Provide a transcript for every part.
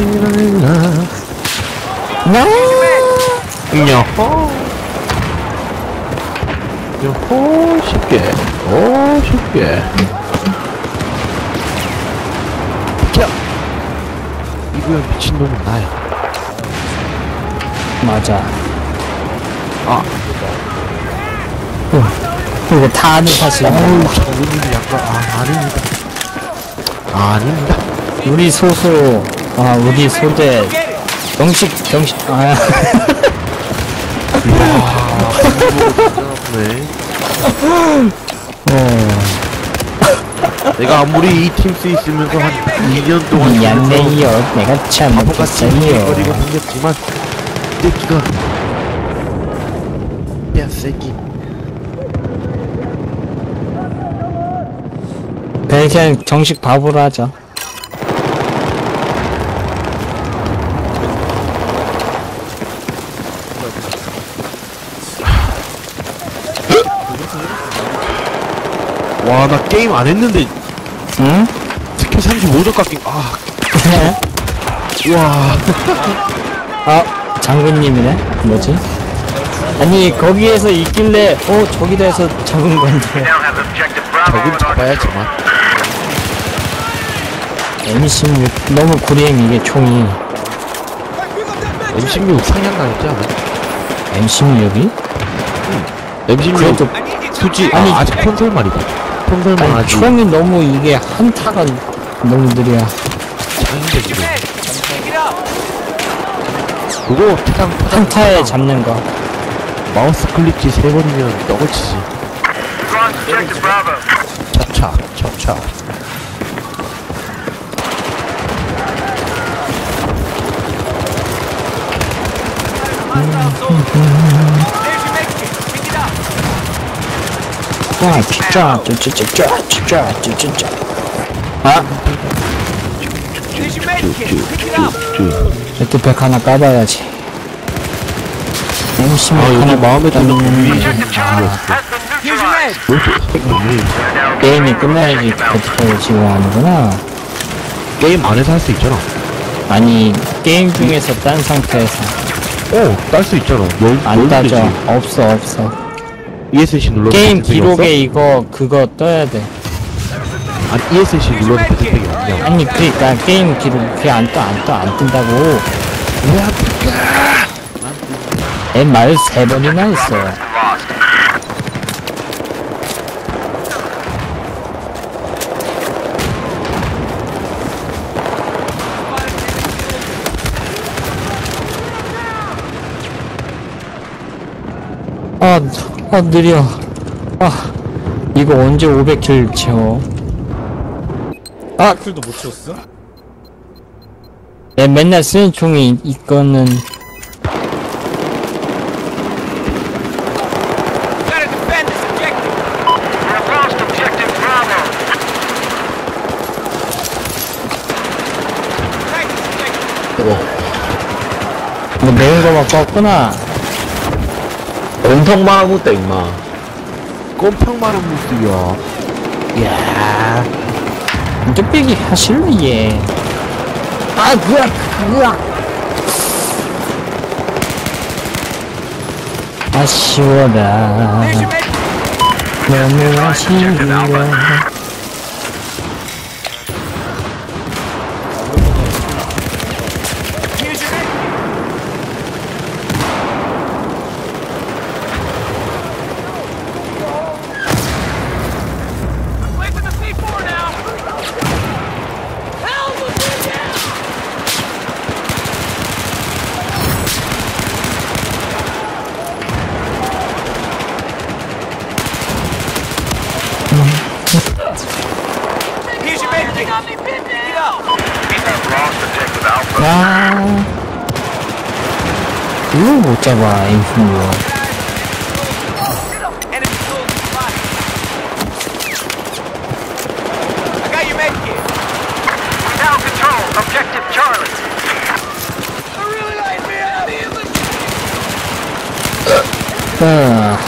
나 야호 야호 쉽게. 오 쉽게. 비켜 이거야 미친 놈은 나야. 맞아. 아. 그리고 다 아는 사실. 어우 장군님이 약간 아 아닙니다. 아닙니다. 우리 소수, 아, 우리 소대, 정식, 정식, 아, 네 어, 내가 아무리 이 팀스 있으면서 한 2년 동안 미안해요. 내가 바보같이 잘못했어요. 거리고 다녔지만 새끼가 야 새끼 그냥, 그냥 정식 바보로 하자. 와 나 게임 안 했는데 응? 스킬 35점 깎인 아 와. 아, 장군님이네? 뭐지? 아니, 거기에서 있길래, 어, 저기다 해서 적은 건데. 적은 잡아야지만 M16, 너무 구리행, 이게 총이. M16 상향 나였지 않아? M16이? M16 그래도, 굳이 아니, 아, 아직 콘솔 말이고 아니, 아직 총이 너무 이게 한타가 너무 느려. 장인데 지금 그거 타장 한타에 잡는 거. 마우스 클릭키 세 번이면 떡을 치지. 차차 차차 와, 진짜, 진짜, 진짜, 진짜, 진짜, 진짜. 아, 레트팩 하나 까봐야지. M16 아 하나 마음에 드는 음, 게임이 끝나야지 레트팩을 지고 하는구나. 게임 안에서 할 수 있잖아 아니, 게임 중에서 딴 상태에서. 어 딸 수 있잖아 열, 안 따져. 없어, 없어. ESC 눌러도 게임 기록에 이거, 그거 떠야 돼. 아니 ESC 눌러도 배트팩이 없냐 아니, 그니까, 게임 기록, 그게 안 떠, 안 떠, 안 뜬다고. 말세 번이나 했어. 아, 아, 느려. 아, 이거 언제 500킬 채워? 아, 풀도 못 쳤어? 내 맨날 쓰는 총이 이거는 뭐 매운 거만 껐구나. 엄청 말아먹다 임마 꼼평만한 모습이야 이야, 뚝배기 하실래 얘. 아, 그야, 그야. 아쉬워라. 너무 아쉬워. 야. 이거 못 잡아, 인fun이요. 아.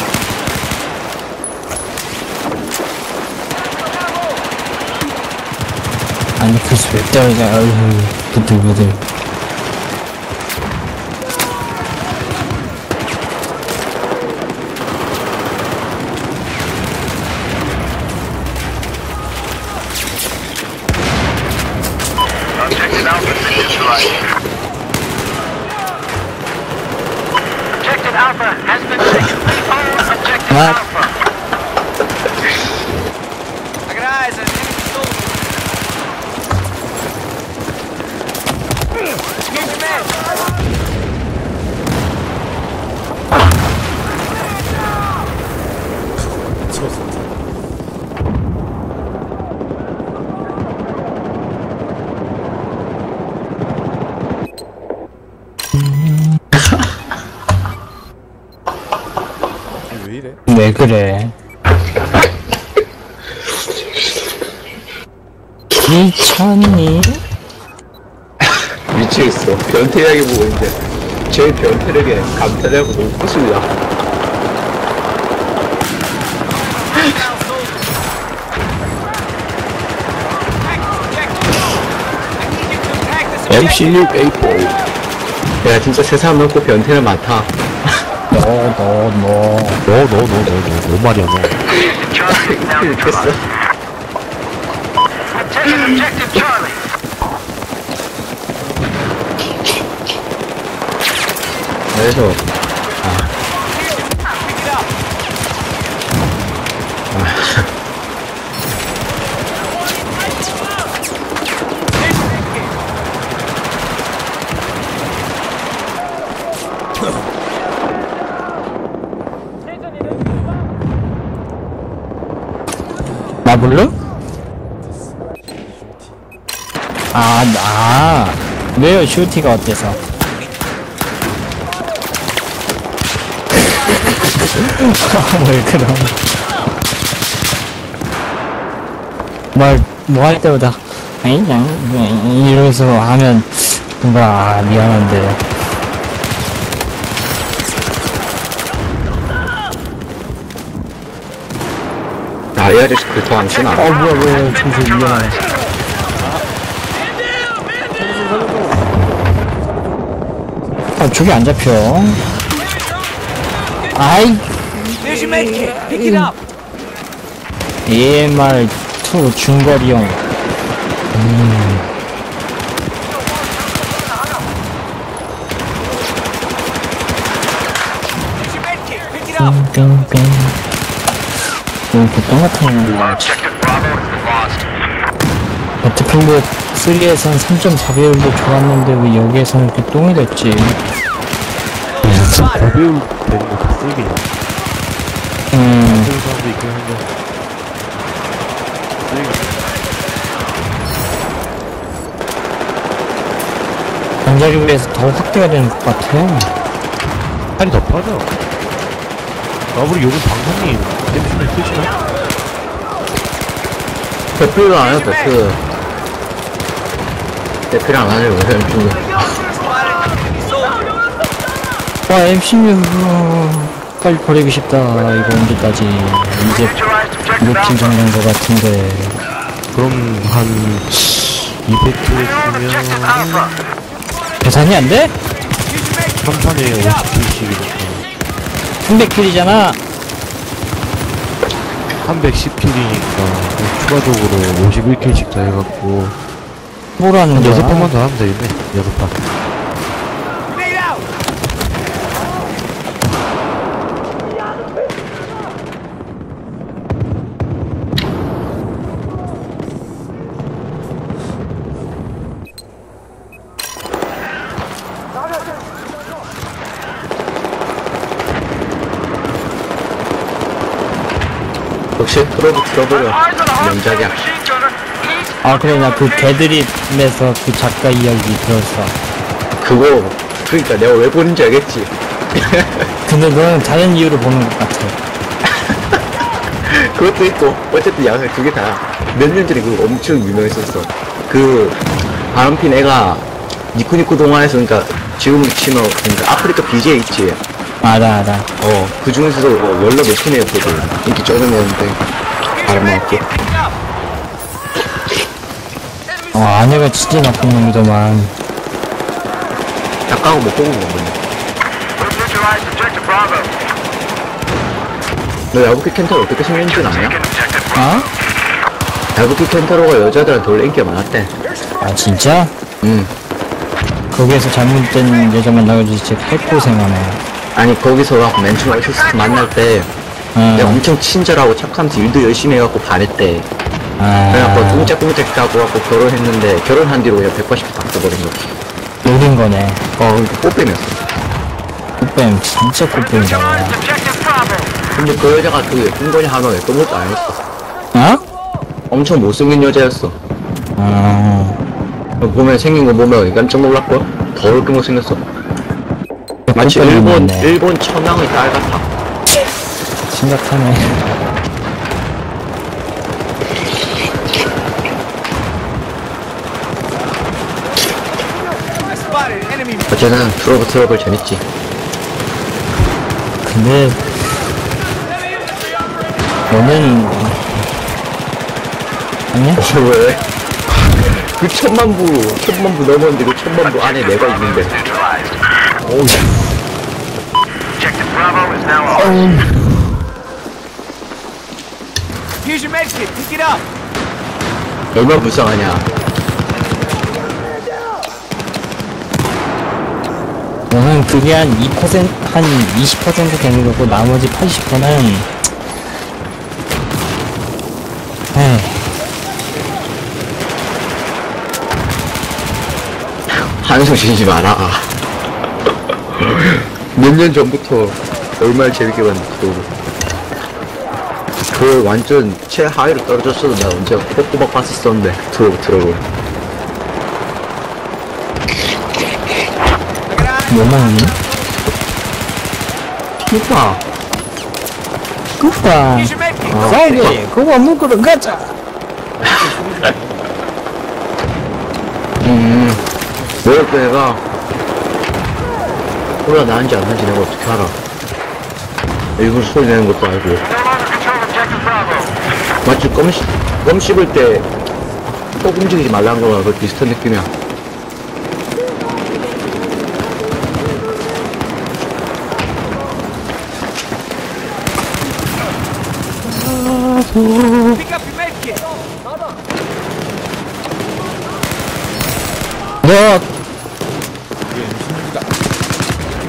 아니, 글 제 변태력에 감탄하고 너무 컸습니다. Hostile soldiers. Package objective. I need you to pack this objective. MC6A4 야 진짜 세상 넓고 변태는 많다. 너, 너, 너. 너, 너, 너, 너, 너, 너 말이야, 너. 됐어. 그래서. 나 불러? 아, 나. 왜요, 슈티가 어때서? 뭘 그럼. 뭘, 뭐할 때보다, 이러면서 하면, 뭔가, 아, 미안한데. 아이 아저씨 글통 안 쓰나? 어, 뭐야, 뭐야, 정신 미안해. 아, 저기 안 잡혀. 아이, There's your med kit. Pick it up. AMR2 중거리용. There's your med kit. Pick it up. 뺑뺑뺑. 이렇게 똑같은 거. 배틀필드 3에선 3.4배율도 좋았는데 왜 여기에서는 이렇게 똥이 됐지? 고배율 되는 거다 쓰긴. 음, 쓰는 사람도 있긴 한데. 관자를 위해서 더 확대가 되는 것 같아. 한이 더 빠져. 아무리 요즘 방송이 땜시면 쓰시나? 대표도 안 해요 대표. 대표를 안 하려고 해요 soldiers. 와, M16 빨리 버리고 싶다. 이거 언제까지. 이제 녹팀 정도인 것 같은데. 그럼 한 200킬 했으면 계산이 안 돼? 3판에 50킬씩이니까 300킬이잖아. 310킬이니까 추가적으로 51킬씩 더 해갖고 뭐라는 한 거야? 6판만 더 하면 되겠네 6판 프로브 틀어버려. 명작이야. 아, 그래, 나 그 개드립에서 그 작가 이야기 들었어. 그거 그러니까 내가 왜 보는지 알겠지. 근데 너는 다른 이유로 보는 것 같아. 그것도 있고 어쨌든 양을 두개다몇 년 전에 그거 엄청 유명했었어. 그 바람핀 애가 니코니코 동화에서 그러니까 지금 치면 그러니까 아프리카 BJ 있지. 알아, 알아. 어, 그 중에서도 뭐 원로 높은 애였거든. 인기 쩌는 애였는데. 바람맞게. 어, 아내가 진짜 나쁜 놈이더만. 작가하고 못 보고 보거든. 너 야부키 켄타로 어떻게 생겼는지 아냐? 어? 야부키 켄타로가 여자들한테 원래 인기가 많았대. 아, 진짜? 응. 거기에서 잘못된 여자 만나가지고 진짜 핵고생하네. 아니, 거기서 맨 처음에 만날 때, 내가 어, 엄청 친절하고 착하면서 일도 열심히 해갖고 반했대. 그래갖고 아, 뚱짝뚱짝 하고 갖고 결혼했는데 결혼한 뒤로 그냥 180도 바꿔버린 거지. 노린 거네. 어, 이거 꽃뱀이었어. 꽃뱀, 진짜 꽃뱀이다. 근데 그 여자가 그 흥건이 하면 어떤 것도 아니었어. 어? 엄청 못생긴 여자였어. 어, 보면 생긴 거 보면 깜짝 놀랐고 더럽게 못생겼어. 마치 일본. 일본 천황의 딸 같아. 심각하네. 어쨌든 트러블 트러블 재밌지. 근데, 너는, 아니야? 어, 왜? 그 천만 부 천만 부 넘었는데 그 천만 부 안에 내가 있는데. 어우. Here's your med kit. Pick it up. 얼마나 불쌍하냐. 너는 그게 한 2%, 한 20% 되는 거고, 나머지 80%는, 에이, 한숨 쉬지 마라. 몇 년 전부터 얼마나 재밌게 봤는지 또. 그 완전 최하위로 떨어졌어도 나 언제 꼬꼬박 봤었었는데 트러블 트러블. 뭐만 하니? 피파. 그빠. Here's your med kit. 빨리, 그거 묶으러 가자. 음. 그 애가 몰라 나한지 안 하는지 내가 어떻게 알아. 일부러 소리 내는 것도 알고. 마치 껌, 씹, 껌 씹을 때속 움직이지 말라는 거랑 그 비슷한 느낌이야. 너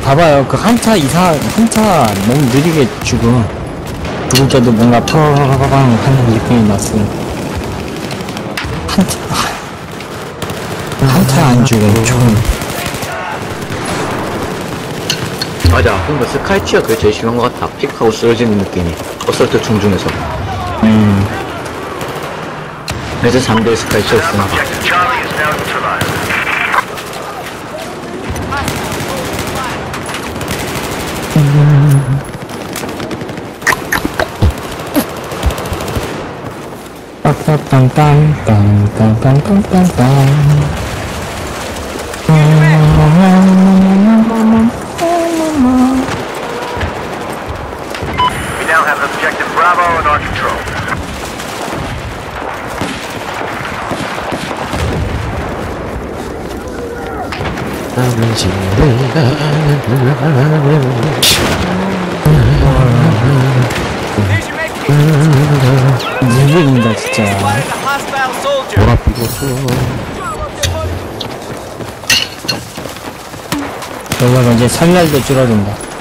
봐봐요 그 한타 이상 한타 너무 느리게 죽어 죽을 때도 뭔가 팡팡팡 하는 느낌이 났어 한타 한타 안 죽어 좀 맞아. 근데 스카이치가 그게 제일 심한 것 같아. 픽하고 쓰러지는 느낌이. 어설트 총 중에서. 음, 그래서 3대 스카이치였구나. We now have objective Bravo in our control. 여기가 이제 설날도 줄어든다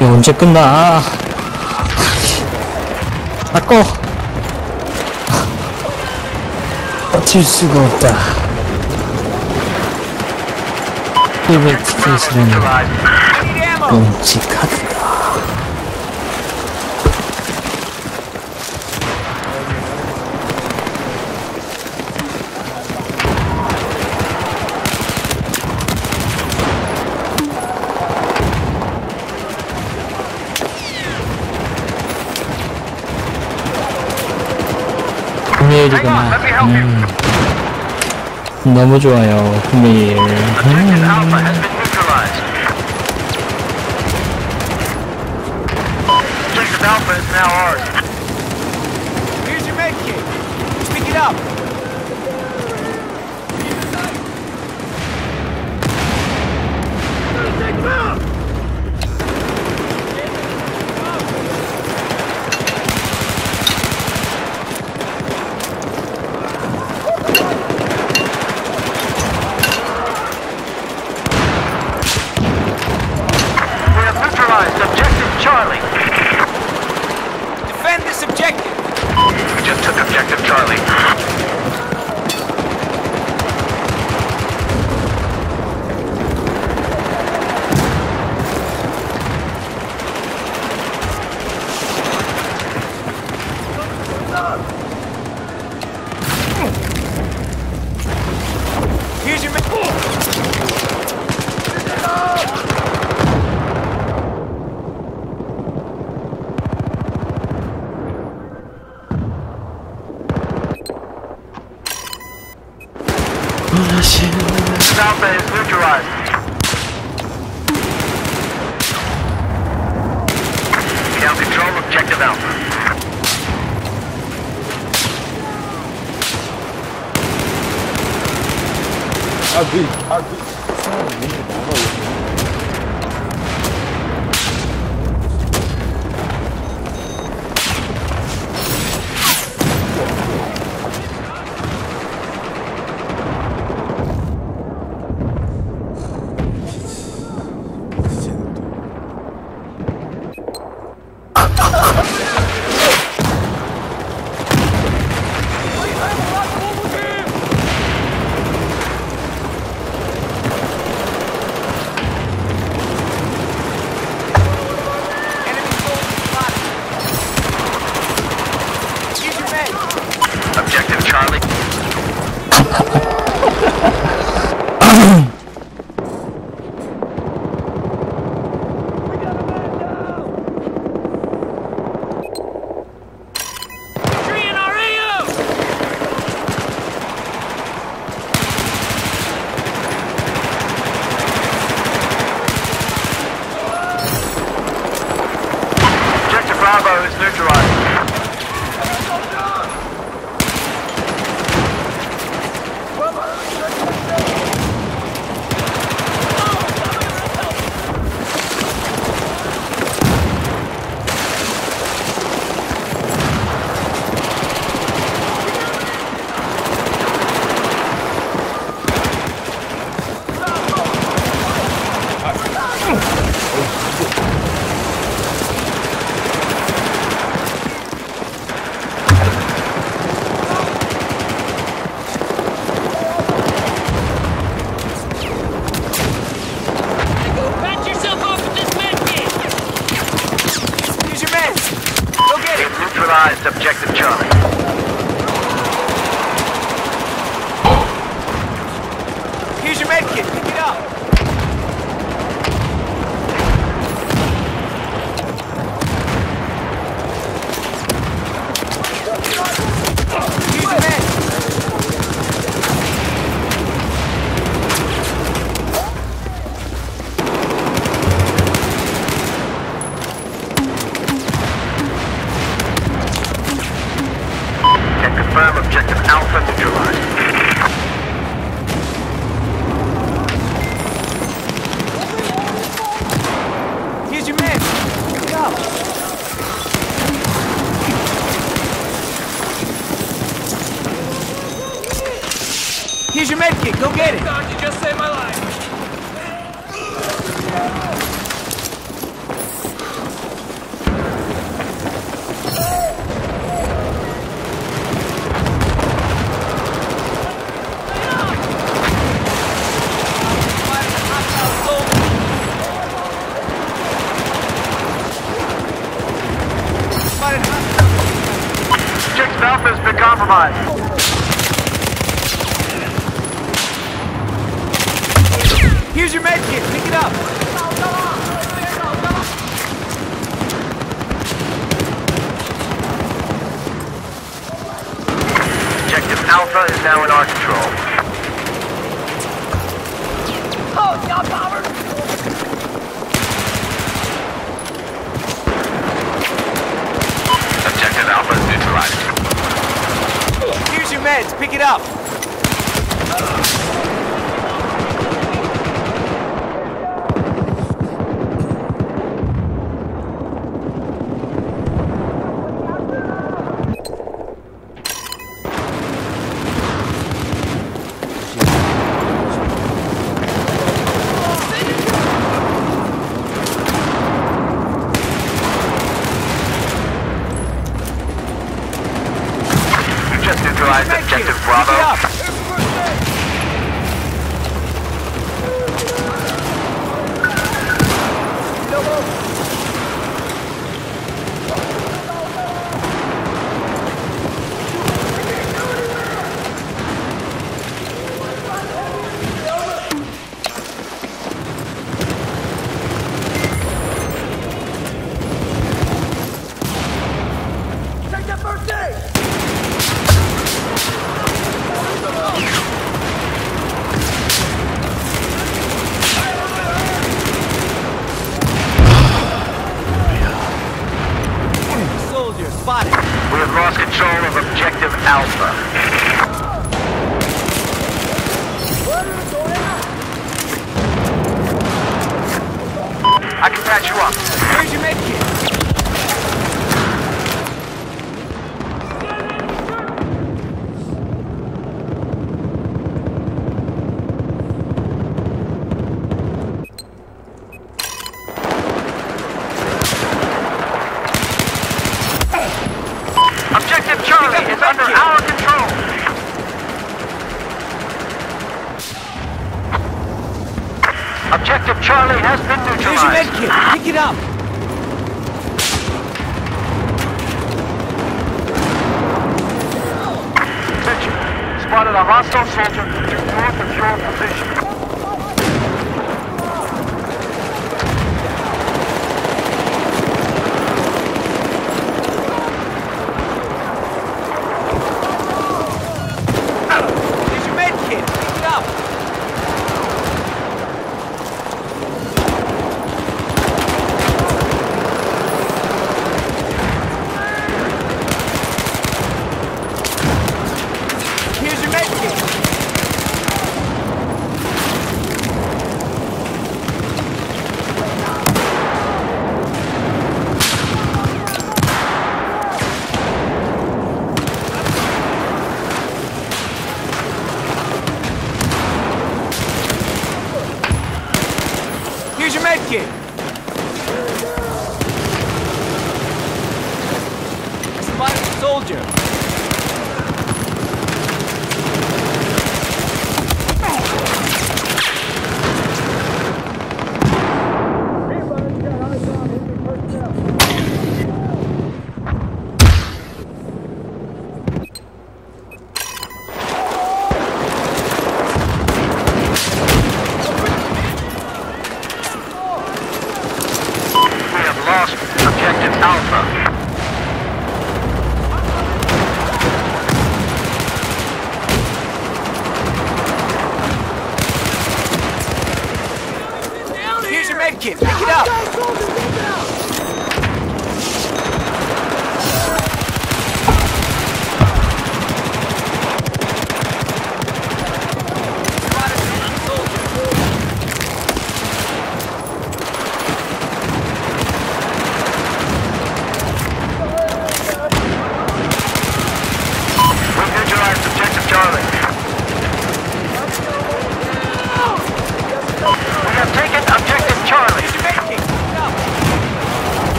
이거 언제 끝나 바꿔 버틸 수가 없다 100 티켓이라는 Need ammo. 끔찍하다 금요일이구나. 음. 너무 좋아요, 금요일. 음. 알파 is now ours. patch you up. Heard you made kids. Pick it up.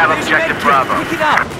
Have objective. Bravo. Pick it up.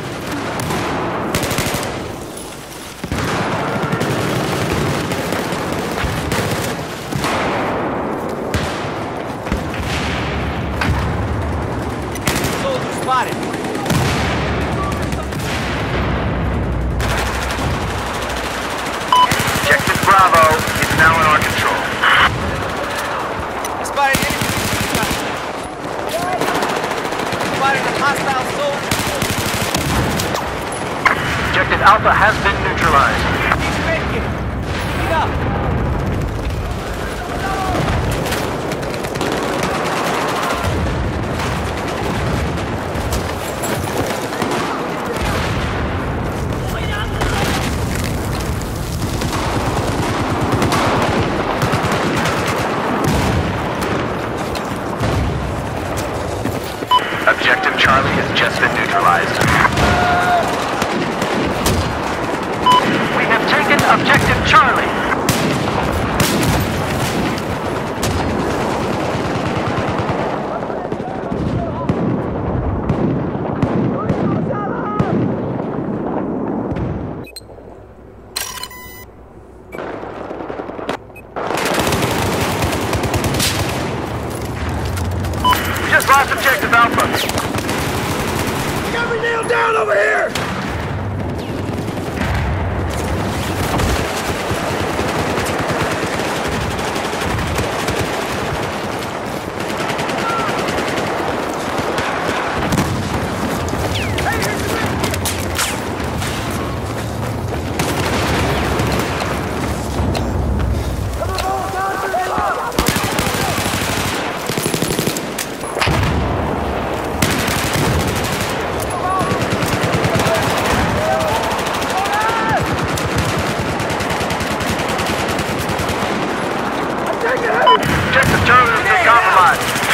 Check the terminals and compromise.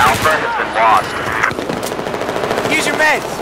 Alpha has been lost. Use your meds!